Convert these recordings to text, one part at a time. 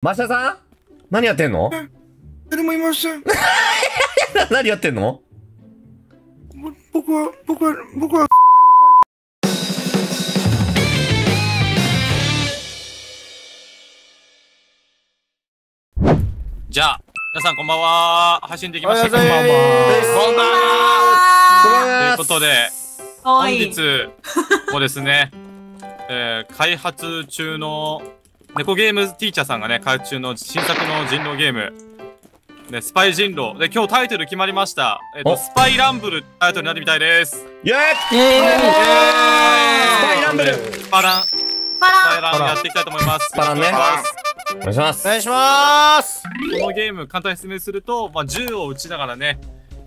マシャさん？何やってんの？誰もいません。何やってんの？ぼ僕は、僕は、僕は、じゃあ、皆さんこんばんは。配信できましたこんばんは。ごめんなということで。本日もですね、えー開発中の、猫ゲームティーチャーさんがね、開発中の新作の人狼ゲーム、ね、スパイ人狼。で、今日タイトル決まりました。えっ、おと、スパイランブルタイトルになるみたいです。イェーイえー、スパイランブルスパラン、スパパイラランやっていきたいと思います。スパランねお願いしますお願いしますお願いします。このゲーム簡単に説明すると、まあ、銃を撃ちながらね、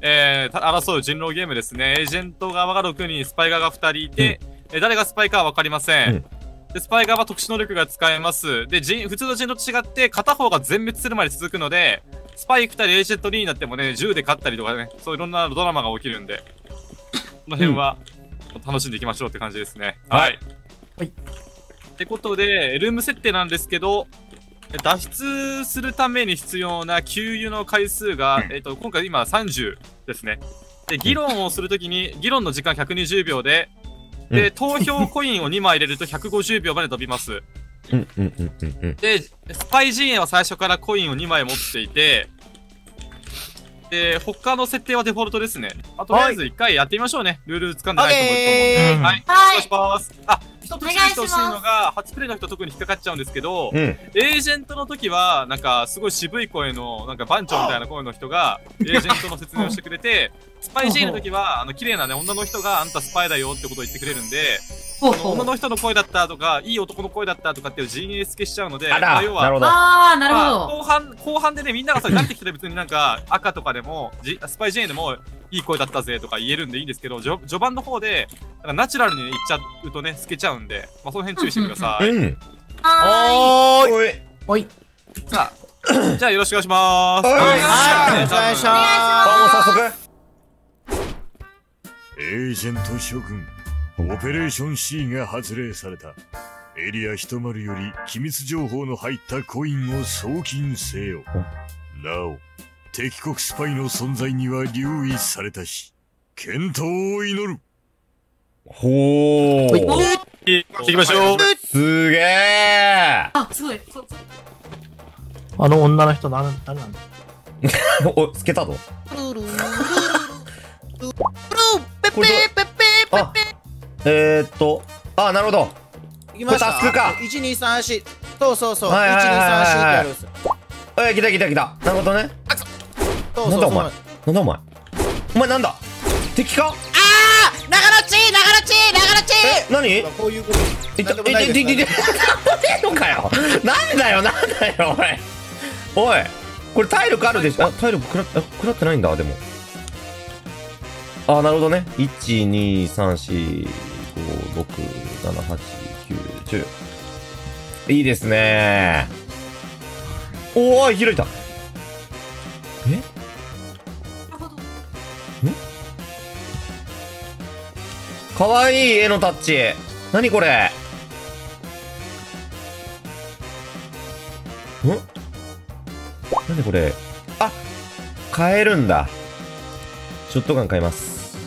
えーた争う人狼ゲームですね。エージェント側が6人、スパイ側が2人いて、えー誰がスパイかは分かりません。うんでスパイ側は特殊能力が使えます。で、人普通の人狼と違って、片方が全滅するまで続くので、スパイ2人、エージェント2になってもね、銃で勝ったりとかね、そういろんなドラマが起きるんで、この辺は、楽しんでいきましょうって感じですね。はい。はいってことで、ルーム設定なんですけど、脱出するために必要な給油の回数が、えっと今回今30ですね。で、議論をするときに、議論の時間120秒で、で、うん投票コインを2枚入れると150秒まで飛びます。うんうんうんうんうんで、スパイ陣営は最初からコインを2枚持っていて、で、他の設定はデフォルトですね。あとりあえず1回やってみましょうね。ルール掴んでないと思うと思うんで。うんはい。はいお願いします。あ、一つ注意してほしいのが、初プレイの人特に引っかかっちゃうんですけど、うんエージェントの時は、なんか、すごい渋い声の、なんか番長みたいな声の人が、エージェントの説明をしてくれて、スパイ G の時は、あの、綺麗なね、女の人が、あんたスパイだよってことを言ってくれるんで。女の人の声だったとか、いい男の声だったとかっていう陣営付けしちゃうので、あらまあ要はなるほどあー、なるまあほど。後半、後半でね、みんながそれ慣れてきたら別になんか、赤とかでも、じスパイ J でも、いい声だったぜとか言えるんでいいんですけど、序序盤の方で、なんかナチュラルに言っちゃうとね、透けちゃうんで、まあその辺注意してください。うんはおーい。おいおい。さあ、じゃあよろしくお願いします。はいはい。おね願いします。早速エージェント諸君、オペレーション C が発令された。エリア1より機密情報の入ったコインを送金せよ。なお、敵国スパイの存在には留意されたし、健闘を祈る。ほい。ー行きましょう。すげえあ、すごい。そうそうあの女の人なん、なんなんだ？おつけたぞ これどあえー、っとあなるほど。行きました。これタスクか。1234そうそうそう。はいはいはいはいはい。1234ってやるんですえ来た来た来た。なるほどね。そうなんだお前？そうそうあなんだお前？お前なんだ？敵か？ー長野ち長野ち長野ちえ何？こういうこと。いたいていていてなんでのかよ。なんだよなんだよおい。おいこれ体力あるでしょ？あ体力食らっあ食らってないんだでもあなるほどね。1 2 3 4 5 6 7 8 9 1 0いいですね。おーい開いた。え？なるほど。かわいい絵のタッチ。何これ？ん何これ？あ買えるんだショットガン買います。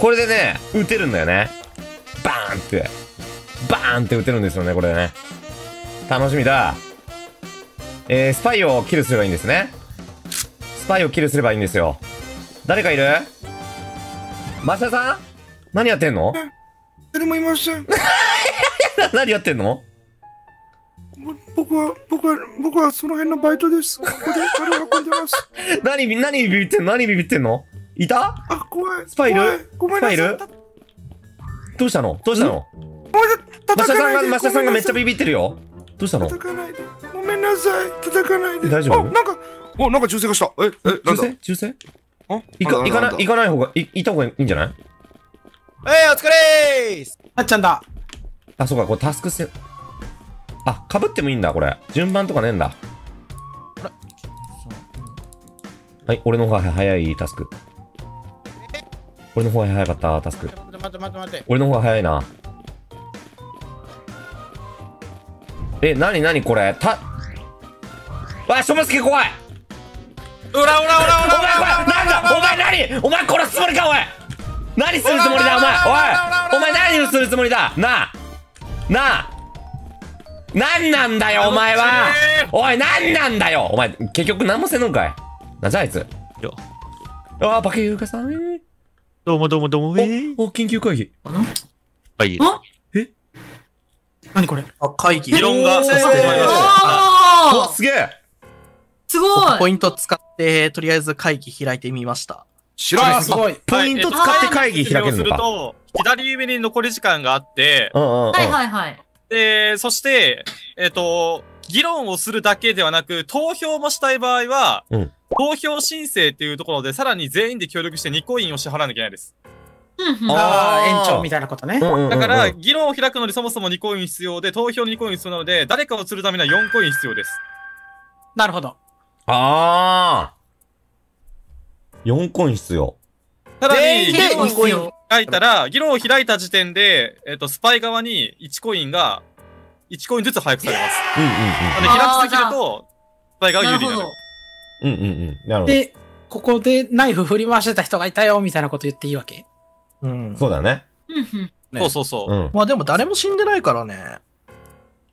これでね撃てるんだよね。バーンって。バーンって撃てるんですよねこれね。楽しみだ。えー、スパイをキルすればいいんですね。スパイをキルすればいいんですよ。誰かいる？マシャさん？何やってんの？誰もいません。何やってんの？ぼ僕は、僕は、僕はその辺のバイトです。ここで彼を運んでます。何ビ、何ビビってんの？何ビビってんの？いた？あ、怖い。スパイいる怖いごめんなさい。スパイいるどうしたの？どうしたの？マシャさんが、叩かないで。マシャさんがめっちゃビビビってるよ。どうしたの？叩かないで。ごめんなさい。叩かないで。大丈夫？あ、なんか、お、なんか銃声がした。え、え、なんだ？銃声？銃声？あ？行か、行かない、行いかない方が、い、いた方がいいんじゃない？えいお疲れーすあっちゃんだ。あ、そうか、これタスクせ、あ、被ってもいいんだ、これ。順番とかねえんだ。はい、俺の方が早いタスク。俺の方が早かったタスク。待って待って待って待って俺の方が早いな。え、なになにこれた、わ、しょぼすけ怖いうらうらうらうらお前これ、なんだお前何お前殺すつもりかおい何するつもりだお前おいお前何をするつもりだなあなあ何なんだよお前は。おい何なんだよ。お前結局何もせんのんかい。なんじゃあいつ？よああバケユーカさんえどうもどうもどうも、ウェイー、お緊急会議。はい。あ？何これ？あ、会議。議論がさせてもらいました。うわあー。すげえ。すごい。ポイント使って、とりあえず会議開いてみました。白いす。ごい。ポイント使って会議開けるのか。すると、左上に残り時間があって、うんうんうん。はいはいはい。で、そして、えっ、と、議論をするだけではなく、投票もしたい場合は、うん。投票申請っていうところで、さらに全員で協力して2コインを支払わなきゃいけないです。うんうん。ああ延長みたいなことね。だから、議論を開くのにそもそも2コイン必要で、投票に2コイン必要なので、誰かを釣るためには4コイン必要です。なるほど。ああ4コイン必要。さらに、全員で議論2コインを開いたら、議論を開いた時点で、えっ、と、スパイ側に1コインが、1コインずつ配布されます。うんうんうんなので、開きすぎると、スパイ側がなるほど有利になる。。うんうんうん。なるほでここでナイフ振り回してた人がいたよみたいなこと言っていいわけ？うんど。。そうだね。うんうん。ねそうそうそう。うん。まあでも誰も死んでないからね。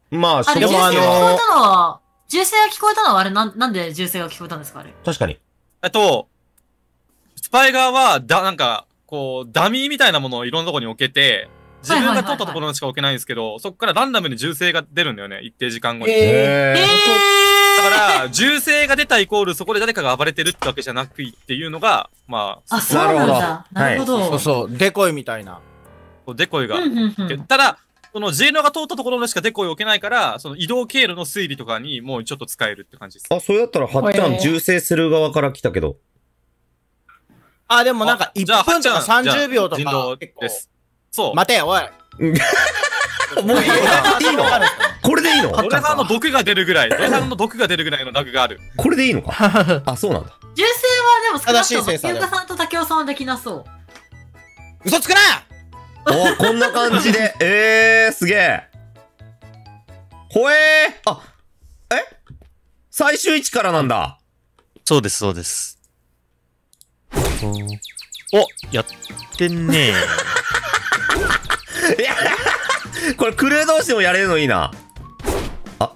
まあ、あれ、銃しょうが声がない聞こえたのは、銃声が聞こえたのはあれ、なん、なんで銃声が聞こえたんですかあれ？確かに。えっと、スパイ側は、だ、なんか、こう、ダミーみたいなものをいろんなところに置けて、自分が通ったところにしか置けないんですけど、そこからランダムに銃声が出るんだよね、一定時間後に。えへえだから、銃声が出たイコール、そこで誰かが暴れてるってわけじゃなくっていうのが、まあ、あ、そうなんだ。なるほなるほど。そうそう、デコイみたいな。こうデコイが。ただ、その J のが通ったところでしかデコイを置けないから、その移動経路の推理とかにもうちょっと使えるって感じです。あ、それだったら、はっちゃん、銃声する側から来たけど。あ、でもなんかあ1じゃあ分とかはっちゃん30秒とか。です。そう。待て、おい。もういいの？いいの？これでいいのドレハンの毒が出るぐらい、ドレハンの毒が出るぐらいのラグがある。これでいいのか？あ、そうなんだ。銃声はでも少なくとも、ゆうかさんと竹雄さんはできなそう。嘘つくなおこんな感じで。えー、すげえ。ほえー。あ、え？最終位置からなんだ。そうです、そうです。お、やってんね。いや、これクルー同士でもやれるのいいな。あ。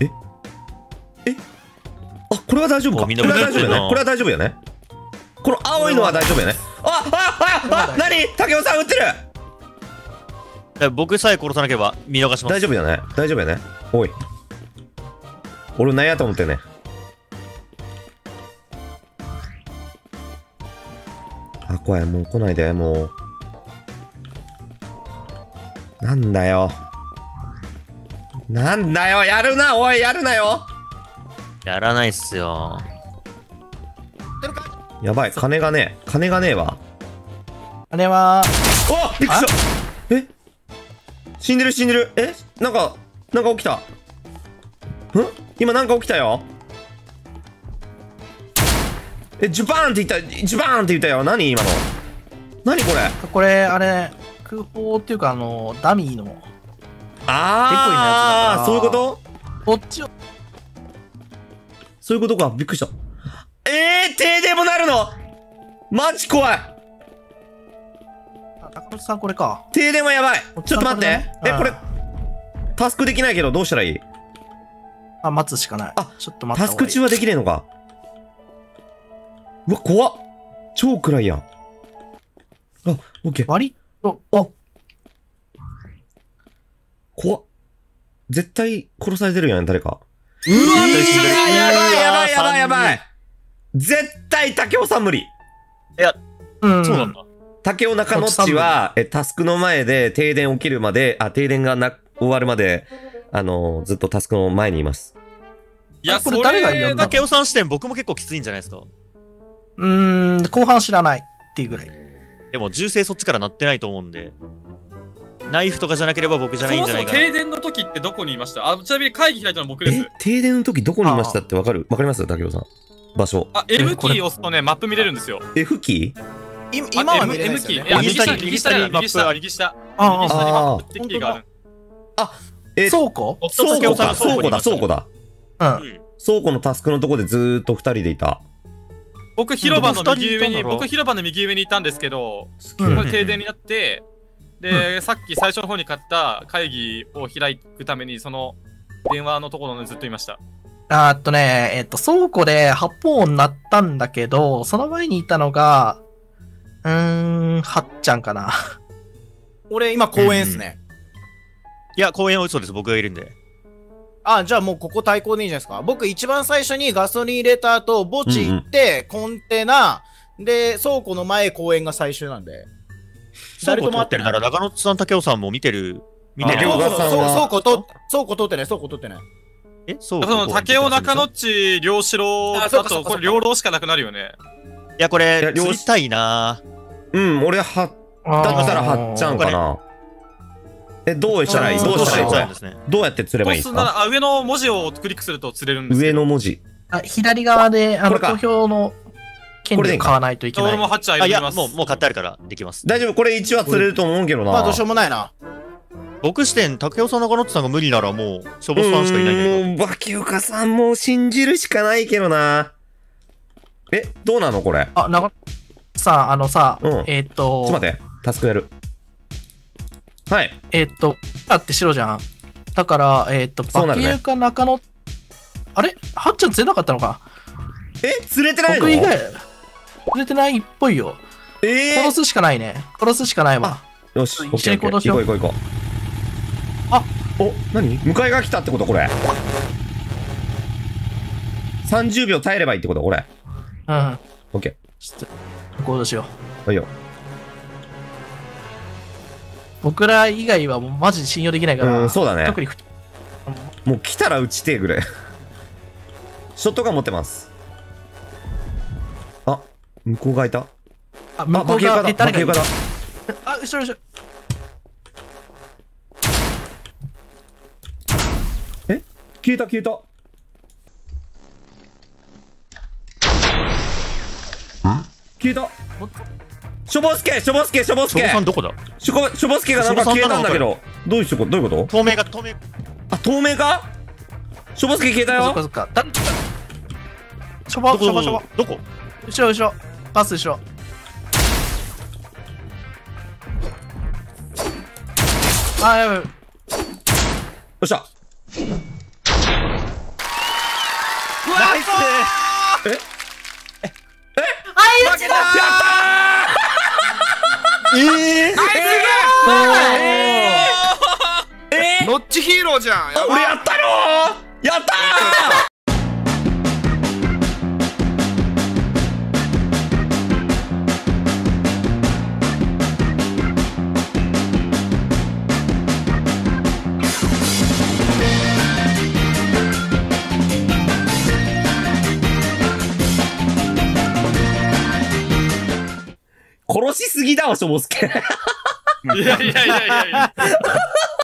え。え。あ、これは大丈夫か。おみんなこれは大丈夫よね。これは大丈夫よね。この青いのは大丈夫よね。あ、あ、あ、あ、なに竹雄さん撃ってる。え。僕さえ殺さなければ見逃します。大丈夫よね。大丈夫よね。おい。俺何やと思ってんね怖い。もう来ないで、もう。なんだよ。なんだよ、やるな、おい、やるなよ。やらないっすよ。やばい、金がねえ。金がねえわ。あれは、おびっくりしたえ？死んでる死んでるえ？なんか、なんか起きた。ん？今なんか起きたよ。え、ジュバーンって言った、ジュバーンって言ったよ。何今の？何これ？これ、あれ、空砲っていうか、あの、ダミーの、あー、そういうこと？こっちを、そういうことか。びっくりした。えー、停電もなるの？マジ怖いあ高松さんこれか。停電はやばいちょっと待って。え、これこれだ、タスクできないけどどうしたらいい？あ、待つしかない。あちょっと待った方がいい。タスク中はできねえのかうわ、怖っ超暗いやん。あ、オッケー。割と、あ怖っ絶対殺されてるやん、誰か。うわやばいやばいやばいやばい絶対竹雄さん無理うん。そうなんだ。竹雄中野っちは、え、タスクの前で停電起きるまで、あ、停電がな、終わるまで、あのーずっとタスクの前にいます。いや、これ誰がやんだ？竹雄さん視点僕も結構きついんじゃないですか。うーん、後半知らないっていうぐらい。でも銃声そっちから鳴ってないと思うんで。ナイフとかじゃなければ僕じゃないんじゃないかな。そもそも停電の時ってどこにいました？あ、ちなみに会議開いたの僕ですえ。、停電の時どこにいましたってわかる？わかります？竹雄さん。場所。あ、M キー押すとね、マップ見れるんですよ。F キー？今あ今は M- 見れない M ですよねキー。右下、右下に右下、右下、右下に右下。あ右下にマッあプってキーがある。え倉庫？倉庫だ、倉庫だ。うん。うん倉庫のタスクのとこでずーっと二人でいた。僕広場の右上に、僕広場の右上にいたんですけど、うんこれ停電になって、で、さっき最初の方に買った会議を開くために、その電話のところにずっといました。あーっとね、えっと、倉庫で発砲音鳴ったんだけど、その前にいたのが、うーん、はっちゃんかな。俺今公園っすね。いや、公園は嘘です。僕がいるんで。あ、じゃあもうここ対抗でいいじゃないですか。僕一番最初にガソリン入れた後、墓地行って、コンテナ、で、倉庫の前公園が最終なんで。倉庫通会ってるなら、中野さん、竹雄さんも見てる。見てる両側さんは倉庫と、倉庫通ってない、倉庫通ってない。えそうその竹雄中野っち両城だと、あそうかそうかこれ両楼しかなくなるよね。いや、これ、両釣りたいなうん、俺は、だったらはっちゃんかな。え、どうしたらいい？どうしたらいい？ですね。どうやって釣ればいいんですか？あ上の文字をクリックすると釣れるんです上けどの文字。あ左側で、あの、投票の権利を買わないといけない。俺もハッチャーあ、いや。もう、もう買ってあるから、できます。大丈夫これ1は釣れると思うけどな。まあどうしようもないな。僕視点、竹雄さん、中野さんが無理なら、もう、ショボスさんしかいないんだよ。うーんもう、バキュカさんも信じるしかないけどな。え、どうなのこれ？あ、長さん、あのさ、うんえっと、ちょっと待って。タスクやる。はい。えっと、だって白じゃん。だから、えっと、バキユか中野、あれ？はっちゃん釣れなかったのか？え、釣れてないの？僕以外、釣れてないっぽいよ。え殺すしかないね。殺すしかないわ。ー、よし、一緒に行動しよう行こう行こう行こう。あ、お、何？迎えが来たってこと？これ。30秒耐えればいいってこと？これ。うん。オッケちょっと、行動しよう。ー。はいよ。僕ら以外はもうマジで信用できないから。うん、そうだね。特にふ、もう来たら撃ちてえぐれ。ショットガン持ってます。あ、向こうがいた。あ、あ、向こうがバケユカだ。あ、後ろ後ろ。消えた消えた。消えた。しょぼすけしょぼすけしょぼすけショボさんどこだ？しょぼしょぼすけがなんか消えたんだけど。どういうことどういうこと？透明が、透明。あ、透明かしょぼすけ消えたよそっかそっか。だしょぼ、しょぼしょぼ。どこ？後ろ後ろ。パス後ろ。あ、やばい。よっしゃ。ナイスあ、命だええノッチヒーローじゃん。俺やったよー。やったすぎだわ、しょぼすけ。いやいやいやいやいや。